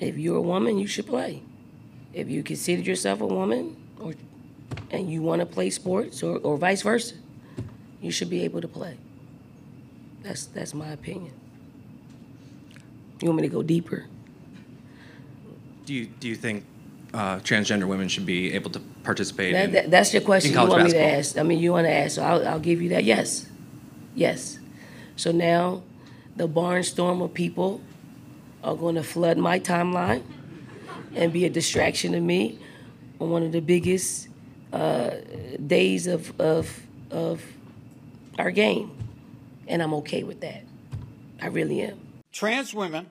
If you're a woman, you should play. If you consider yourself a woman or and you want to play sports or, or vice versa, you should be able to play. That's that's my opinion. You want me to go deeper? Do you do you think uh, transgender women should be able to participate? That, in, that, that's your question you want me to ask. I mean, you want to ask, so I'll, I'll give you that. Yes. Yes. So now the barnstorm of people are going to flood my timeline and be a distraction to me on one of the biggest uh, days of, of, of our game. And I'm okay with that. I really am. Trans women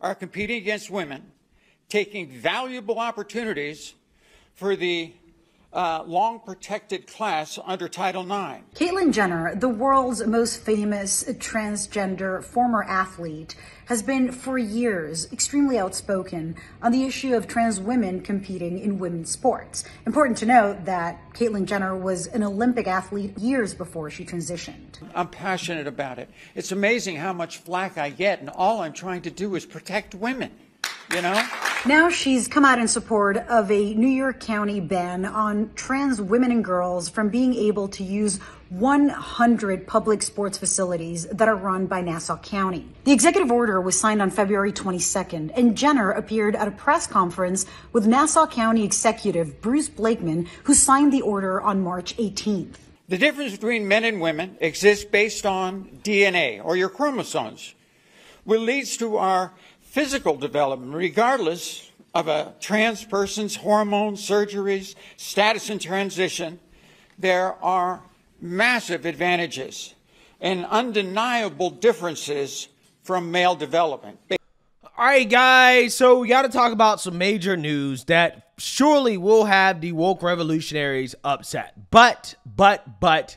are competing against women, taking valuable opportunities for the uh, long protected class under Title IX. Caitlyn Jenner, the world's most famous transgender former athlete, has been for years extremely outspoken on the issue of trans women competing in women's sports. Important to note that Caitlyn Jenner was an Olympic athlete years before she transitioned. I'm passionate about it. It's amazing how much flack I get, and all I'm trying to do is protect women, you know? Now she's come out in support of a New York County ban on trans women and girls from being able to use 100 public sports facilities that are run by Nassau County. The executive order was signed on February 22nd, and Jenner appeared at a press conference with Nassau County Executive Bruce Blakeman, who signed the order on March 18th. The difference between men and women exists based on DNA or your chromosomes, which leads to our physical development, regardless of a trans person's hormones, surgeries, status in transition. There are massive advantages and undeniable differences from male development. All right, guys. So we got to talk about some major news that surely will have the woke revolutionaries upset. But, but, but,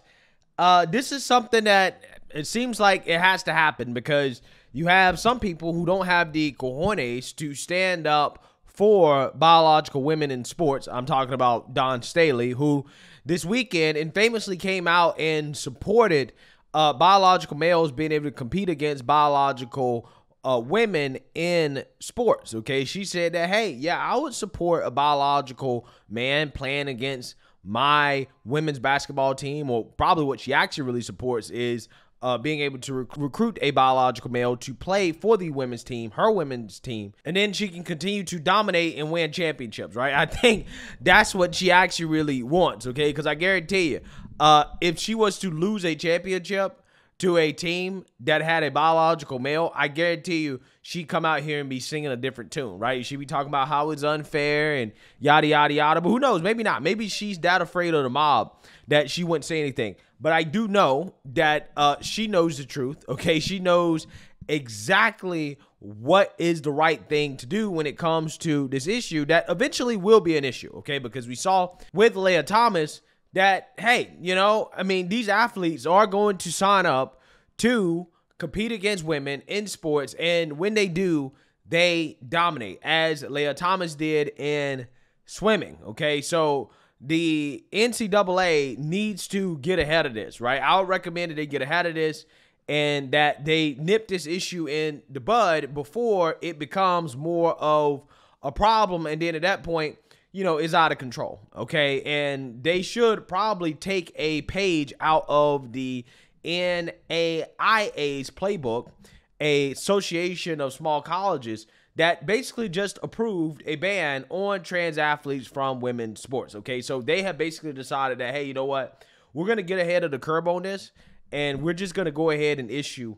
uh, this is something that it seems like it has to happen because you have some people who don't have the cojones to stand up for biological women in sports. I'm talking about Dawn Staley, who this weekend and famously came out and supported uh, biological males being able to compete against biological uh, women in sports. Okay, she said that, hey, yeah, I would support a biological man playing against my women's basketball team, or probably what she actually really supports is uh, being able to rec- recruit a biological male to play for the women's team, her women's team, and then she can continue to dominate and win championships, right? I think that's what she actually really wants, okay? Because I guarantee you, uh, if she was to lose a championship, to a team that had a biological male, I guarantee you she'd come out here and be singing a different tune, right? She'd be talking about how it's unfair and yada yada yada. But who knows? Maybe not. Maybe she's that afraid of the mob that she wouldn't say anything. But I do know that uh, she knows the truth. Okay, she knows exactly what is the right thing to do when it comes to this issue that eventually will be an issue. Okay, because we saw with Lia Thomas that hey, you know, I mean, these athletes are going to sign up to compete against women in sports, and when they do, they dominate, as Lia Thomas did in swimming. Okay, so the NCAA needs to get ahead of this, right? I would recommend that they get ahead of this and that they nip this issue in the bud before it becomes more of a problem, and then at that point you know, is out of control. Okay. And they should probably take a page out of the NAIA's playbook, a association of small colleges that basically just approved a ban on trans athletes from women's sports. Okay. So they have basically decided that, hey, you know what? We're going to get ahead of the curb on this and we're just going to go ahead and issue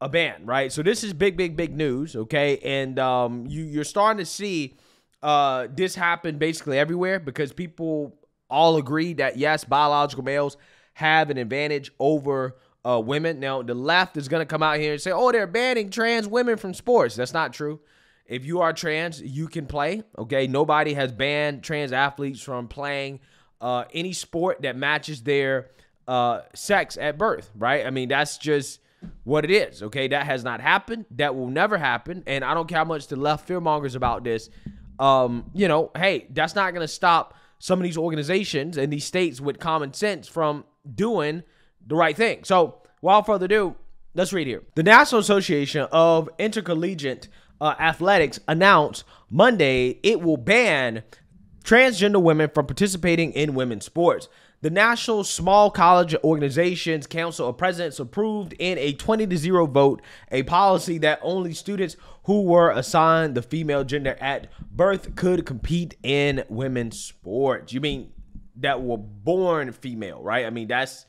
a ban, right? So this is big, big, big news. Okay. And um, you, you're starting to see uh, this happened basically everywhere because people all agree that yes, biological males have an advantage over uh, women. Now, the left is going to come out here and say, oh, they're banning trans women from sports. That's not true. If you are trans, you can play. Okay. Nobody has banned trans athletes from playing uh, any sport that matches their uh, sex at birth, right? I mean, that's just what it is. Okay. That has not happened. That will never happen. And I don't care how much the left fearmongers about this um, you know, hey, that's not going to stop some of these organizations and these states with common sense from doing the right thing. So, without further ado, let's read here. The National Association of Intercollegiate uh, Athletics announced Monday it will ban transgender women from participating in women's sports. The National Small College Organizations Council of Presidents approved in a 20 to 0 vote a policy that only students who were assigned the female gender at birth could compete in women's sports. You mean that were born female, right? I mean, that's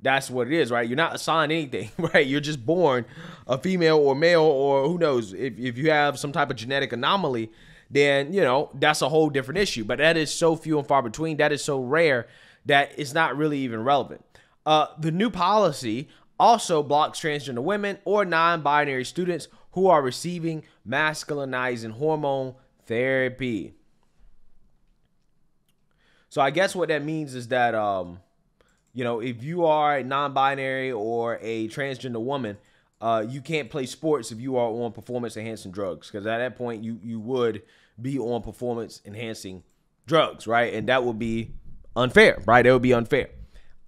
that's what it is, right? You're not assigned anything, right? You're just born a female or male, or who knows if, if you have some type of genetic anomaly, then you know that's a whole different issue. But that is so few and far between. That is so rare that it's not really even relevant. Uh, the new policy also blocks transgender women or non-binary students who are receiving masculinizing hormone therapy. So I guess what that means is that um, you know, if you are a non-binary or a transgender woman, uh, you can't play sports if you are on performance enhancing drugs because at that point you you would be on performance enhancing drugs, right? And that would be unfair, right? That would be unfair.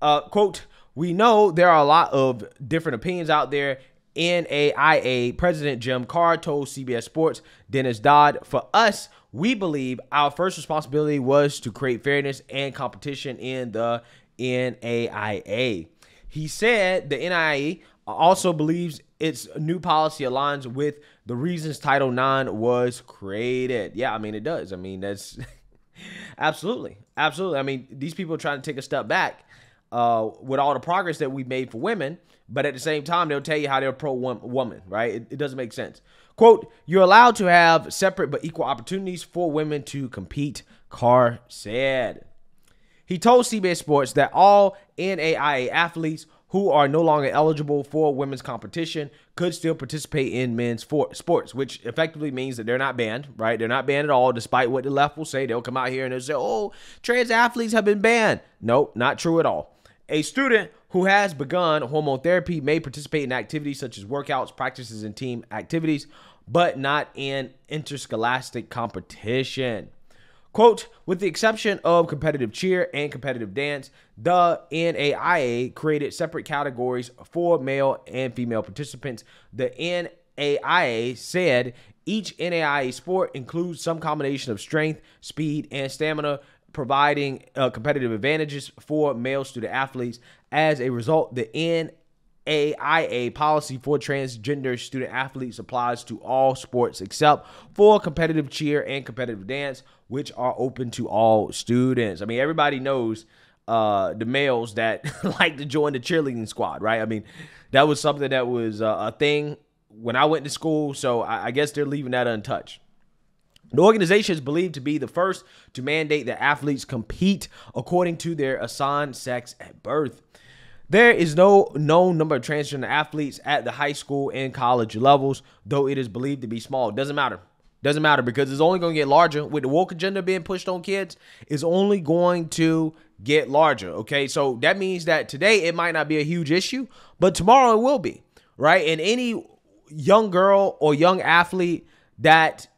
Uh, quote, we know there are a lot of different opinions out there. NAIA President Jim Carr told CBS Sports Dennis Dodd, for us, we believe our first responsibility was to create fairness and competition in the NAIA. He said the NAIA also believes its new policy aligns with the reasons Title IX was created. Yeah, I mean, it does. I mean, that's absolutely, absolutely. I mean, these people are trying to take a step back uh, with all the progress that we've made for women, but at the same time, they'll tell you how they're pro woman, right? It, it doesn't make sense. Quote, you're allowed to have separate but equal opportunities for women to compete, Carr said. He told CBS Sports that all NAIA athletes who are no longer eligible for women's competition could still participate in men's for- sports, which effectively means that they're not banned, right? They're not banned at all, despite what the left will say. They'll come out here and they'll say, oh, trans athletes have been banned. Nope, not true at all. A student who has begun hormone therapy may participate in activities such as workouts, practices, and team activities, but not in interscholastic competition. Quote, with the exception of competitive cheer and competitive dance, the NAIA created separate categories for male and female participants. The NAIA said each NAIA sport includes some combination of strength, speed, and stamina, providing uh, competitive advantages for male student athletes. As a result, the NAIA policy for transgender student athletes applies to all sports except for competitive cheer and competitive dance, which are open to all students. I mean, everybody knows uh, the males that like to join the cheerleading squad, right? I mean, that was something that was uh, a thing when I went to school, so I, I guess they're leaving that untouched. The organization is believed to be the first to mandate that athletes compete according to their assigned sex at birth. There is no known number of transgender athletes at the high school and college levels, though it is believed to be small. Doesn't matter. Doesn't matter because it's only going to get larger with the woke agenda being pushed on kids. It's only going to get larger. Okay, so that means that today it might not be a huge issue, but tomorrow it will be, right? And any young girl or young athlete that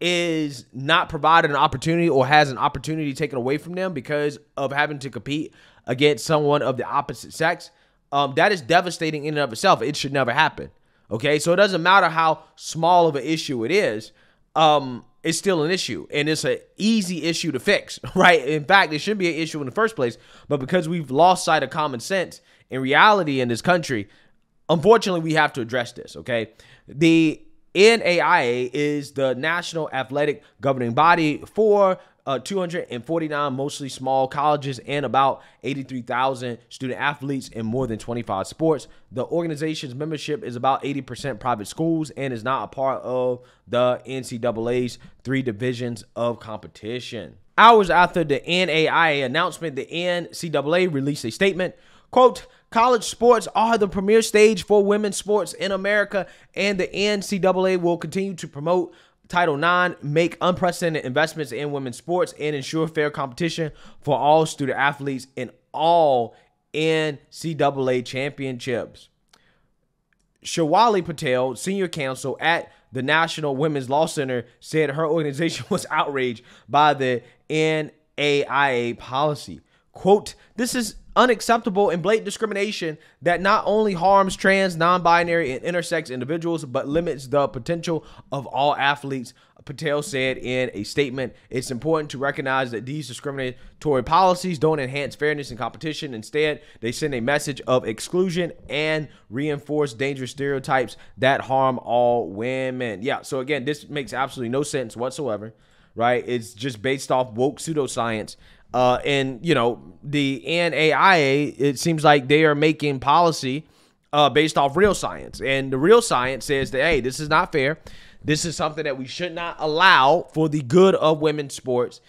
is not provided an opportunity or has an opportunity taken away from them because of having to compete against someone of the opposite sex, um, that is devastating in and of itself. It should never happen. Okay, so it doesn't matter how small of an issue it is. Um, it's still an issue, and it's an easy issue to fix, right? In fact, it shouldn't be an issue in the first place, but because we've lost sight of common sense in reality in this country, unfortunately, we have to address this. Okay, the NAIA is the national athletic governing body for uh, 249 mostly small colleges and about 83,000 student athletes in more than 25 sports. The organization's membership is about 80% private schools and is not a part of the NCAA's three divisions of competition. Hours after the NAIA announcement, the NCAA released a statement. Quote, college sports are the premier stage for women's sports in America, and the NCAA will continue to promote Title IX, make unprecedented investments in women's sports, and ensure fair competition for all student athletes in all NCAA championships. Shiwali Patel, senior counsel at the National Women's Law Center, said her organization was outraged by the NAIA policy. Quote, this is unacceptable and blatant discrimination that not only harms trans, non binary, and intersex individuals, but limits the potential of all athletes. Patel said in a statement, it's important to recognize that these discriminatory policies don't enhance fairness and competition. Instead, they send a message of exclusion and reinforce dangerous stereotypes that harm all women. Yeah, so again, this makes absolutely no sense whatsoever, right? It's just based off woke pseudoscience uh, and you know the NAIA, it seems like they are making policy uh, based off real science, and the real science says that hey, this is not fair. This is something that we should not allow for the good of women's sports.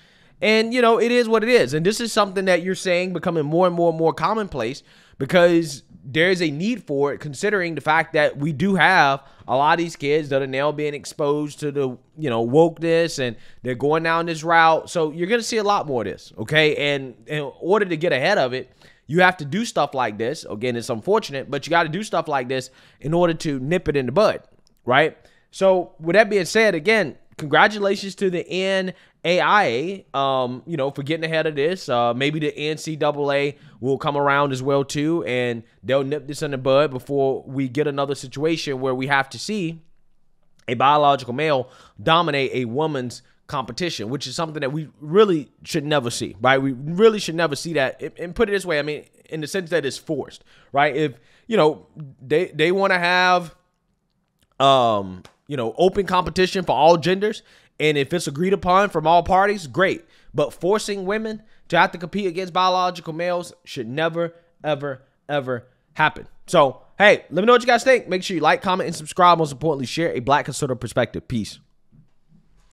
And you know it is what it is, and this is something that you're saying becoming more and more and more commonplace because there is a need for it, considering the fact that we do have a lot of these kids that are now being exposed to the you know wokeness and they're going down this route. So you're gonna see a lot more of this, okay? And in order to get ahead of it, you have to do stuff like this. Again, it's unfortunate, but you got to do stuff like this in order to nip it in the bud, right? So with that being said, again, congratulations to the NAIA, um, you know, for getting ahead of this. Uh, maybe the NCAA will come around as well too, and they'll nip this in the bud before we get another situation where we have to see a biological male dominate a woman's competition, which is something that we really should never see, right? We really should never see that. And put it this way, I mean, in the sense that it's forced, right? If you know they they want to have um you know, open competition for all genders. And if it's agreed upon from all parties, great. But forcing women to have to compete against biological males should never, ever, ever happen. So, hey, let me know what you guys think. Make sure you like, comment, and subscribe. Most importantly, share a black conservative perspective. Peace.